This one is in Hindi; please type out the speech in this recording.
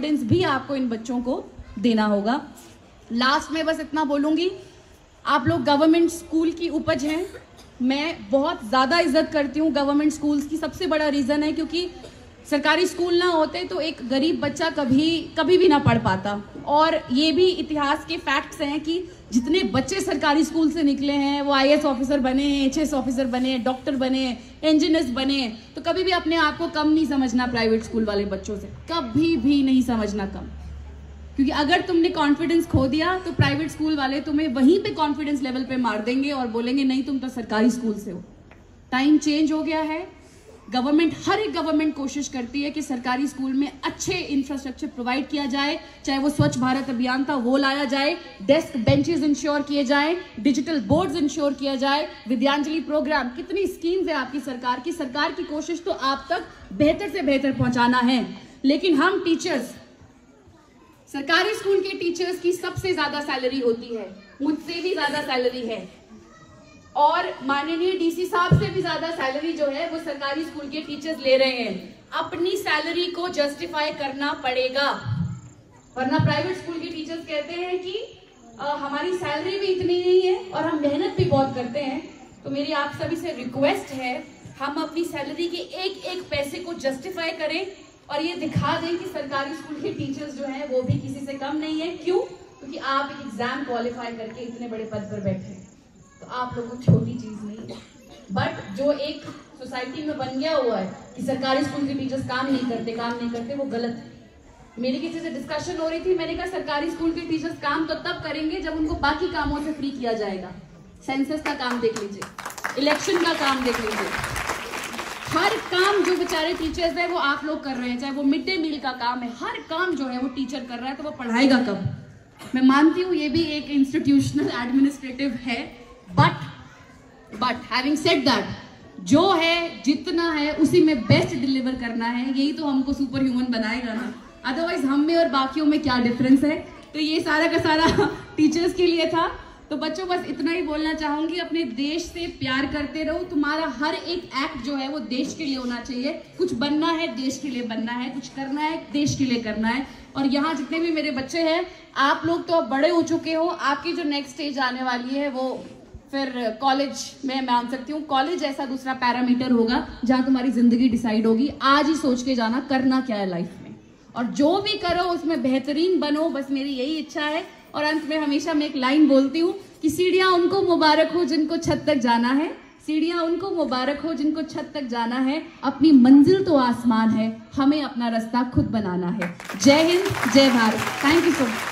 कॉन्फिडेंस भी आपको इन बच्चों को देना होगा। लास्ट में बस इतना बोलूँगी, आप लोग गवर्नमेंट स्कूल की उपज हैं। मैं बहुत ज़्यादा इज़्ज़त करती हूँ गवर्नमेंट स्कूल्स की। सबसे बड़ा रीज़न है क्योंकि सरकारी स्कूल ना होते तो एक गरीब बच्चा कभी कभी भी ना पढ़ पाता। और ये भी इतिहास के फैक्ट्स हैं कि जितने बच्चे सरकारी स्कूल से निकले हैं, वो आई ऑफिसर बने एच ऑफिसर बने डॉक्टर बने इंजीनियर्स बने तो कभी भी अपने आप को कम नहीं समझना प्राइवेट स्कूल वाले बच्चों से। कभी भी नहीं समझना कम। क्योंकि अगर तुमने कॉन्फिडेंस खो दिया तो प्राइवेट स्कूल वाले तुम्हें वहीं पे कॉन्फिडेंस लेवल पे मार देंगे और बोलेंगे, नहीं, तुम तो सरकारी स्कूल से हो। टाइम चेंज हो गया है। गवर्नमेंट, हर एक गवर्नमेंट कोशिश करती है कि सरकारी स्कूल में अच्छे इंफ्रास्ट्रक्चर प्रोवाइड किया जाए, चाहे वो स्वच्छ भारत अभियान था, वो लाया जाए डेस्क बेंचेस इंश्योर किए जाए डिजिटल बोर्ड्स इंश्योर किया जाए, विद्यांजलि प्रोग्राम कितनी स्कीम्स है आपकी सरकार की सरकार की कोशिश तो आप तक बेहतर से बेहतर पहुंचाना है। लेकिन हम टीचर्स सरकारी स्कूल के टीचर्स की सबसे ज़्यादा सैलरी होती है, मुझसे भी ज़्यादा सैलरी है। और माननीय डीसी साहब से भी ज़्यादा सैलरी जो है वो सरकारी स्कूल के टीचर्स ले रहे हैं। अपनी सैलरी को जस्टिफाई करना पड़ेगा। वरना प्राइवेट स्कूल के टीचर्स कहते हैं कि आ, हमारी सैलरी भी इतनी नहीं है और हम मेहनत भी बहुत करते हैं। तो मेरी आप सभी से रिक्वेस्ट है हम अपनी सैलरी के एक एक पैसे को जस्टिफाई करें और ये दिखा दें कि सरकारी स्कूल के टीचर्स जो हैं वो भी किसी से कम नहीं है। क्यों? क्योंकि आप एग्ज़ाम क्वालिफाई करके इतने बड़े पद पर बैठे हैं। आप लोगों को छोटी चीज़ नहीं। बट जो एक सोसाइटी में बन गया हुआ है कि सरकारी स्कूल के टीचर्स काम नहीं करते, काम नहीं करते, वो गलत है। मेरी किसी से डिस्कशन हो रही थी, मैंने कहा, सरकारी स्कूल के टीचर्स काम तो तब करेंगे जब उनको बाकी कामों से फ्री किया जाएगा। सेंसस का काम देख लीजिए इलेक्शन का काम देख लीजिए। हर काम जो बेचारे टीचर्स है, वो आप लोग कर रहे हैं, चाहे वो मिड डे मील का काम है, हर काम जो है वो टीचर कर रहा है तो वो पढ़ाएगा कब? मैं मानती हूँ ये भी एक इंस्टीट्यूशनल एडमिनिस्ट्रेटिव है but but having said that जो है, जितना है, उसी में बेस्ट डिलीवर करना है। यही तो हमको सुपर ह्यूमन बनाएगा ना। अदरवाइज़ हम में और बाकियों में क्या डिफरेंस है? तो ये सारा का सारा टीचर्स के लिए था। तो बच्चों, बस इतना ही बोलना चाहूँगी। अपने देश से प्यार करते रहो। तुम्हारा हर एक एक्ट जो है, वो देश के लिए होना चाहिए। कुछ बनना है, देश के लिए बनना है। कुछ करना है, देश के लिए करना है। और यहाँ जितने भी मेरे बच्चे हैं, आप लोग तो अब बड़े हो चुके हो। आपकी जो नेक्स्ट स्टेज आने वाली है, वो फिर कॉलेज में मान सकती हूँ। कॉलेज ऐसा दूसरा पैरामीटर होगा जहाँ तुम्हारी ज़िंदगी डिसाइड होगी, आज ही सोच के जाना करना क्या है लाइफ में। और जो भी करो, उसमें बेहतरीन बनो, बस मेरी यही इच्छा है। और अंत में हमेशा मैं एक लाइन बोलती हूँ कि सीढ़ियाँ उनको मुबारक हो जिनको छत तक जाना है। सीढ़ियाँ उनको मुबारक हो जिनको छत तक जाना है। अपनी मंजिल तो आसमान है, हमें अपना रास्ता खुद बनाना है। जय हिंद, जय Bharat. Thank you so much